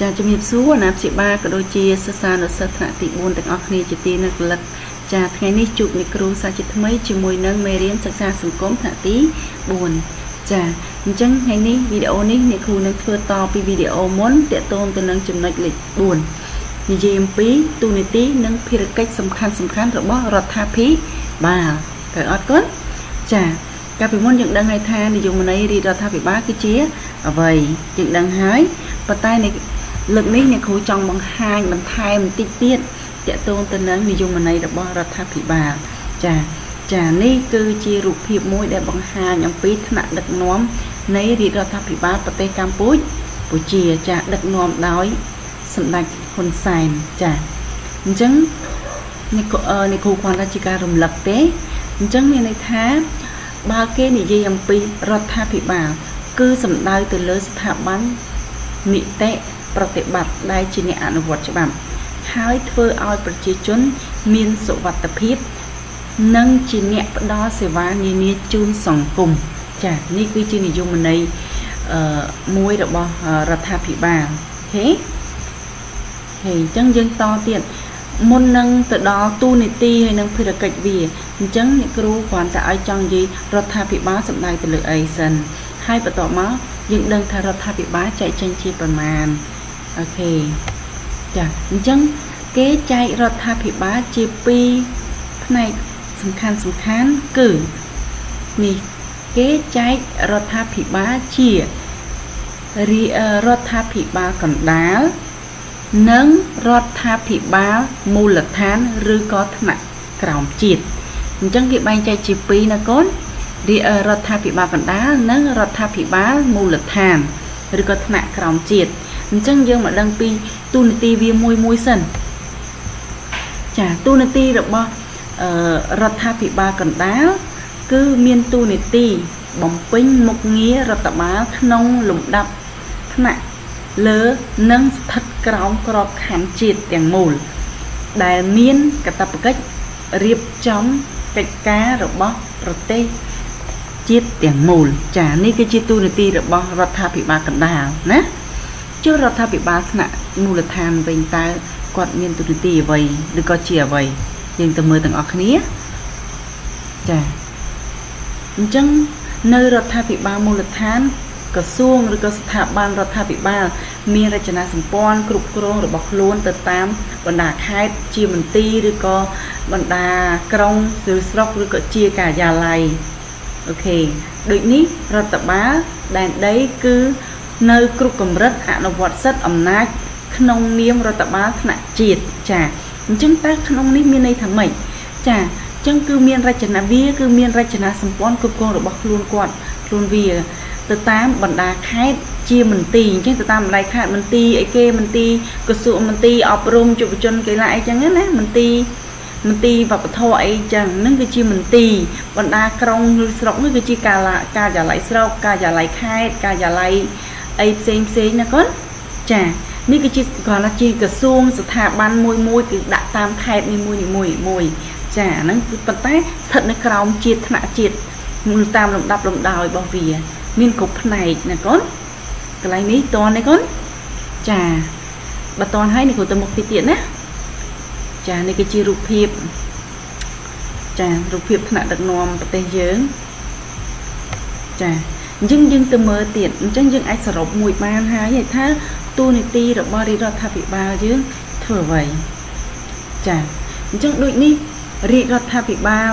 ចាជំរាបសួរណាព្យាបាលក៏ដូចជាសិស្សានុសិស្សថ្នាក់ទី4ទាំងអស់គ្នាជាទីនឹករលឹកចាថ្ងៃនេះជួបអ្នកគ្រូសាជាថ្មីជាមួយនឹងមេរៀនសិក្សាសង្គមថ្នាក់ទី4ចាអញ្ចឹងថ្ងៃនេះវីដេអូនេះអ្នកគ្រូនឹងធ្វើតពីវីដេអូមុនតាក់ទងទៅនឹងចំណុចលេខ4និយាយអំពីទូនីតិនិងភារកិច្ចសំខាន់សំខាន់របស់រដ្ឋាភិបាលត្រូវអត់គុណចាកាលពីមុនយើងដឹងហើយថានយោបាយរាជរដ្ឋាភិបាលគឺជាអ្វីយើងដឹងហើយប៉ុន្តែនៅ លើកនេះអ្នកគ្រូចង់បង្ហាញបន្ថែមបន្តិចទៀតតកតងទៅនឹងនយោបាយរបស់រដ្ឋាភិបាលចាចានេះគឺជារូបភាពមួយដែលបង្ហាញអំពីថ្នាក់ដឹកនាំនៃរាជរដ្ឋាភិបាលប្រទេសកម្ពុជាចាដឹកនាំដោយសម្ដេចហ៊ុនសែនចាអញ្ចឹងនេះនេះគ្រូគ្រាន់តែជាការរំលឹកទេអញ្ចឹងមានន័យថាបើគេនិយាយអំពីរដ្ឋាភិបាល គឺសំដៅទៅលើស្ថាប័ននីតិ ប្រតិបត្តិដែលជាអ្នកអនុវត្តច្បាប់ហើយធ្វើឲ្យប្រជាជនមានសុវត្ថិភាព និងជាអ្នកផ្ដល់សេវានានាជូនសង្គមចានេះគឺជានិយមន័យអឺមួយរបស់រដ្ឋាភិបាលអូខេហើយអញ្ចឹងយើងតទៀតមុននឹងទៅដល់ទូនីតិហើយនឹងភារកិច្ចវាអញ្ចឹងអ្នកគ្រូគ្រាន់តែឲ្យចង់និយាយរដ្ឋាភិបាលសំដៅទៅលើអីសិនហើយបន្ទាប់មកយើងដឹងថារដ្ឋាភិបាលចែកចេញជាប្រមាណ អូខេចាអញ្ចឹងគេចែករដ្ឋាភិបាលជាពីរផ្នែកសំខាន់សំខាន់គឺនេះគេចែករដ្ឋាភិបាលជារដ្ឋាភិបាលកណ្ដាលនិងរដ្ឋាភិបាលមូលដ្ឋានឬក៏ថ្នាក់ក្រោមជាតិអញ្ចឹងគេបែងចែកជាពីរណាកូនរដ្ឋាភិបាលកណ្ដាលនិងរដ្ឋាភិបាលមូលដ្ឋានឬក៏ថ្នាក់ក្រោមជាតិ អញ្ចឹងយើងមកដឹងពីទូនាទីវាមួយមួយសិនចាទូនាទីរបស់រដ្ឋាភិបាលកណ្ដាលគឺមានទូនាទីបំពេញមុខងាររដ្ឋបាលក្នុងលំដាប់ថ្នាក់លើនិងស្ថិតក្រោមក្របខ័ណ្ឌជាតិទាំងមូល ដែលមានកាតព្វកិច្ចរៀបចំកិច្ចការរបស់ប្រទេសជាតិទាំងមូល ចានេះគឺជាទូនាទីរបស់រដ្ឋាភិបាលកណ្ដាលណា ចុះរដ្ឋាភិបាលថ្នាក់មូលដ្ឋានវិញតើគាត់មានទូនាទីអ្វីឬក៏ជាអ្វីយើងទៅមើលទាំងអស់គ្នាចាអញ្ចឹងនៅរដ្ឋាភិបាលមូលដ្ឋានក្រសួងឬក៏ស្ថាប័នរដ្ឋាភិបាលមានរចនាសម្ព័ន្ធគ្រប់គ្រងរបស់ខ្លួនទៅតាមបណ្ដាខេត្តជាមន្ទីរឬក៏បណ្ដាក្រុងឬស្រុកឬក៏ជាការិយាល័យអូខេដូចនេះរដ្ឋបាលដែនដីគឺ នៅគ្រប់កម្រិតអនុវត្តសិទ្ធិអំណាចក្នុងនាមរដ្ឋបាលថ្នាក់ជាតិចាអញ្ចឹងតើក្នុងនេះមានន័យថាម៉េចចាអញ្ចឹងគឺមានរចនាវាគឺមានរចនាសម្ព័ន្ធគ្រប់គ្រងរបស់ខ្លួនគាត់ខ្លួនវាទៅតាមបណ្ដាខេត្តជាមន្ទីរអញ្ចឹងទៅតាមបណ្ដាខេត្តមន្ទីរអីគេមន្ទីរក្រសួងមន្ទីរអប់រំយុវជនកីឡាអីចឹងណាមន្ទីរមន្ទីរវប្បធម៌អីចឹងនឹងគឺជាមន្ទីរបណ្ដាក្រុងឬស្រុកនេះគឺជាកាលាការិយាល័យស្រុកការិយាល័យខេត្តការិយាល័យ អីផ្សេងផ្សេងណាកូនចានេះគឺជាគ្រាន់តែជាក្រសួងស្ថាប័នមួយមួយគឺដាក់តាមខេត្តនីមួយនីមួយមួយចាហ្នឹងគឺប៉ុន្តែស្ថិតនៅក្រោមជាតិថ្នាក់ជាតិតាមលំដាប់លំដោយរបស់វា មានគ្រប់ផ្នែកណាកូនកន្លែងនេះតនទេកូនចាបើតនហើយនេះគ្រូទៅមុខទីទៀតណាចានេះគឺជារូបភាពចារូបភាពថ្នាក់ដឹកនាំប្រទេសយើងចា អញ្ចឹងយើងទៅមើលទៀតអញ្ចឹងយើងអាចសរុបមួយបានហើយថាទូនីតិរបស់រាជរដ្ឋាភិបាលយើងធ្វើអ្វីចាអញ្ចឹងដូចនេះរាជរដ្ឋាភិបាល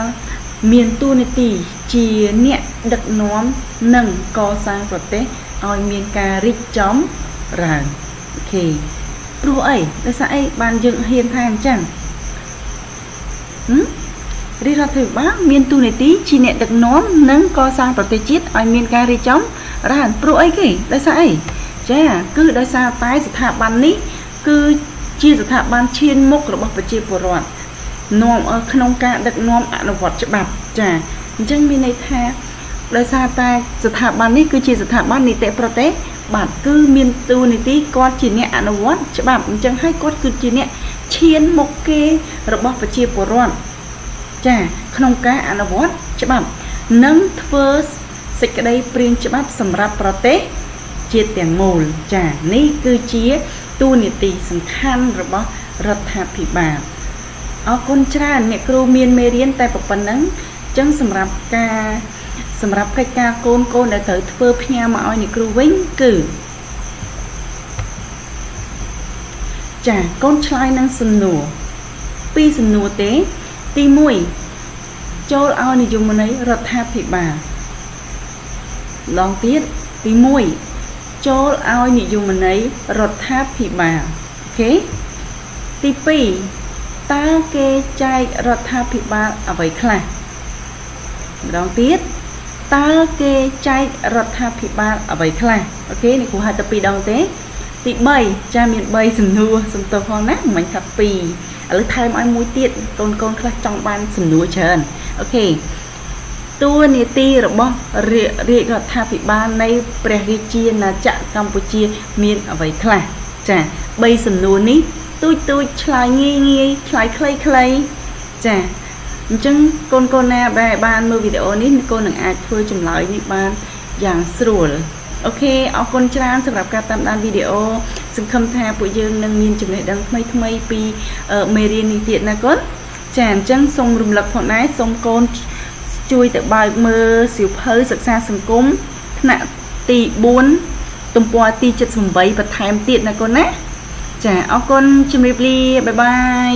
មានតួនាទីជាអ្នកដឹកនាំនិងកសាងប្រទេសឲ្យមានការរីកចម្រើនអូខេព្រោះអីដោយសារអីបានយើងហ៊ានថាអញ្ចឹងហឹម រាជរដ្ឋាភិបាលមានតួនាទីជាអ្នកដឹកនាំនិងកសាងប្រទេសជាតិឲ្យមានការរីកចម្រើនព្រោះអីគេដោយសារអីចាគឺដោយសារតែស្ថាប័ននេះគឺជាស្ថាប័នឈានមុខរបស់ប្រជាពលរដ្ឋនាំក្នុងការដឹកនាំអនុវត្តច្បាប់ចាអញ្ចឹងមានន័យថាដោយសារតែស្ថាប័ននេះគឺជាស្ថាប័ននីតិប្រទេសបាទគឺមានទូនីតិគាត់ជាអ្នកអនុវត្តច្បាប់អញ្ចឹងហើយគាត់គឺជាអ្នកឈានមុខគេរបស់ប្រជាពលរដ្ឋ ចាក្នុងការអនុវត្តច្បាប់និងធ្វើសេចក្តីព្រៀងច្បាប់សម្រាប់ប្រទេសជាតិទាំងមូលចានេះគឺជាទូនីតិសំខាន់របស់រដ្ឋាភិបាលអរគុណច្រើនអ្នកគ្រូមានមេរៀនតែប៉ុណ្ណឹងអញ្ចឹងសម្រាប់ការសម្រាប់កិច្ចការកូនកូនដែលត្រូវធ្វើផ្ញើមកឲ្យអ្នកគ្រូវិញគឺចាកូនឆ្លើយនឹងសំណួរពីរសំណួរទេ ទី1ចូលឲ្យនិយមន័យរដ្ឋាភិបាលម្ដងទៀតទី1ចូលឲ្យនិយមន័យរដ្ឋាភិបាលអូខេទី2តើគេចែករដ្ឋាភិបាលអ្វីខ្លះម្ដងទៀតតើគេចែករដ្ឋាភិបាលអ្វីខ្លះអូខេនេះគ្រូហៅតែ2ដងទេ ទី3ចាមាន3សំណួរសំទោសផងណាមិនថា2ឥឡូវថែមឲ្យមួយទៀតកូនកូនខ្លះចង់បានសំណួរច្រើនអូខេតួនាទីរបស់រាជរដ្ឋាភិបាលនៃព្រះរាជាណាចក្រកម្ពុជាមានអ្វីខ្លះចា3សំណួរនេះទូចទូចឆ្លើយងាយងាយឆ្លើយខ្លីៗចាអញ្ចឹងកូនកូនណាបែបានមើលវីដេអូនេះកូននឹងអាចធ្វើចម្លើយនេះបានយ៉ាងស្រួល អូខេអរគុណច្រើនសម្រាប់ការតាមដានវីដេអូសង្ឃឹមថាពួកយើងនឹងមានចំណេះដឹងថ្មីថ្មីពីមេរៀននេះទៀតណាកូនចាអញ្ចឹងសូមរំលឹកផងដែរសូមកូនជួយទៅបើកមើលសៀវភៅសិក្សាសង្គមថ្នាក់ទី4ទំព័រទី78បន្ថែមទៀតណាកូនណាចាអរគុណជំរាបលាបាយបាយ